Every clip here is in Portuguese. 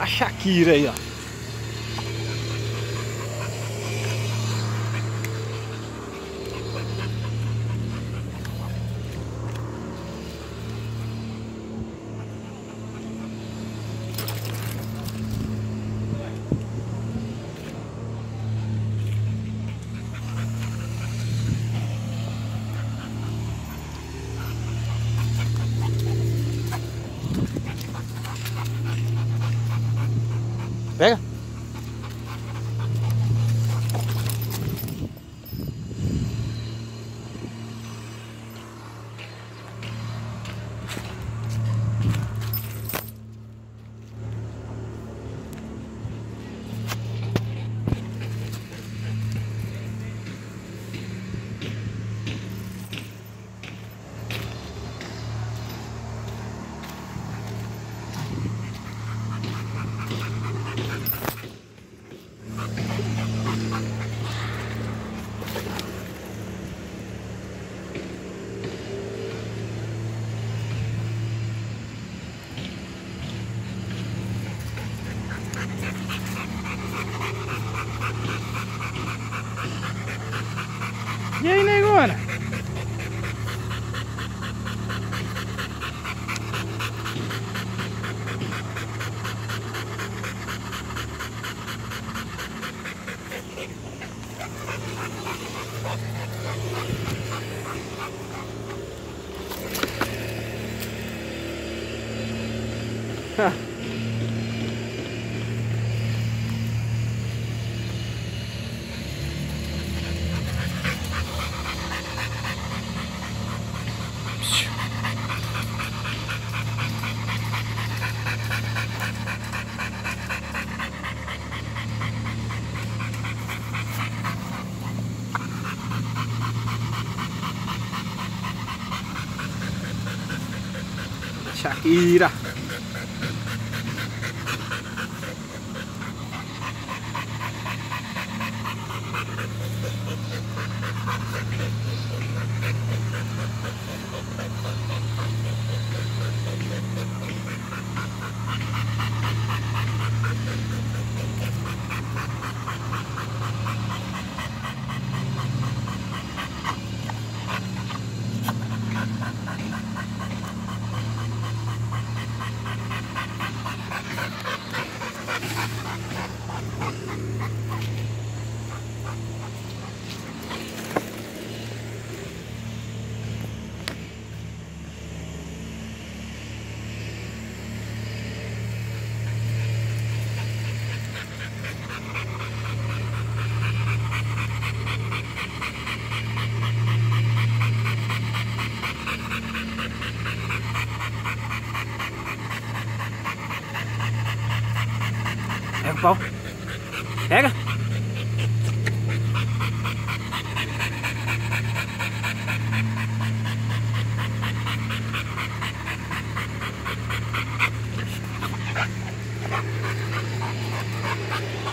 A Shakira aí, ó. Pega. E aí, negona? Shakira. Pau. Pega.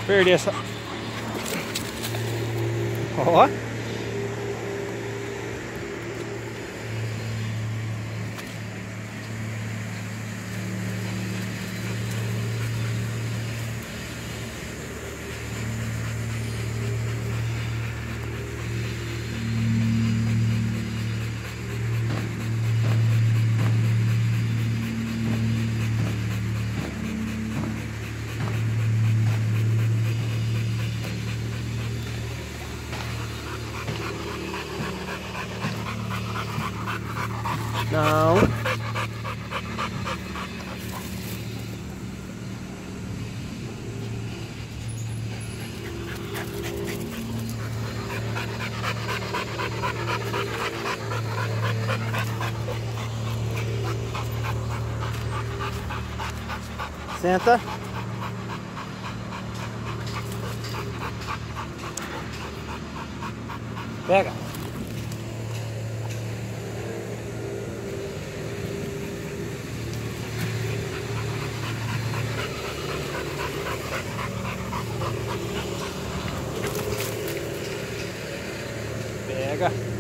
Perder essa. Ó. Não. Senta. Pega. Pega.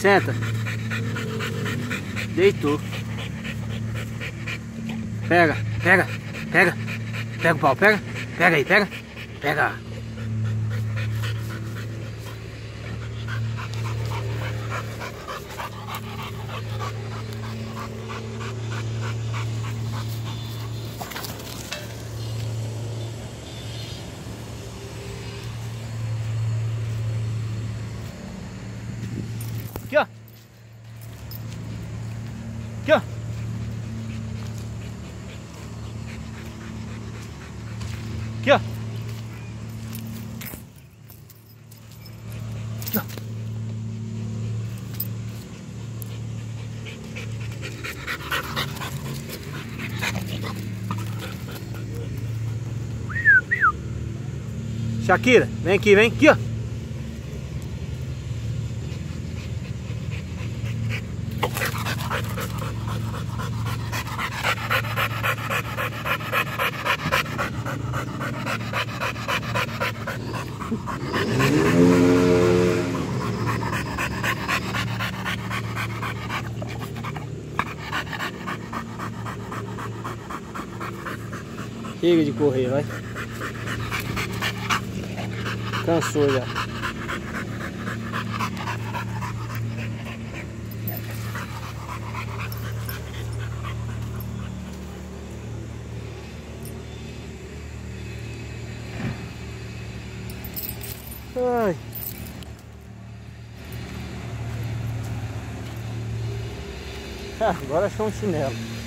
Senta. Deitou. Pega, pega, pega. Pega o pau, pega. Pega aí, pega. Pega. Shakira, vem aqui, vem aqui, ó. Chega de correr, vai. Cansou já. Ai. Agora achou um chinelo.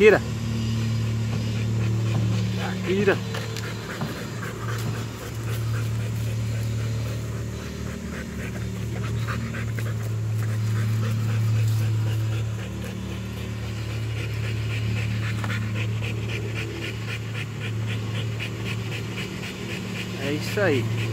Tira. Tira. É isso aí.